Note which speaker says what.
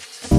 Speaker 1: out.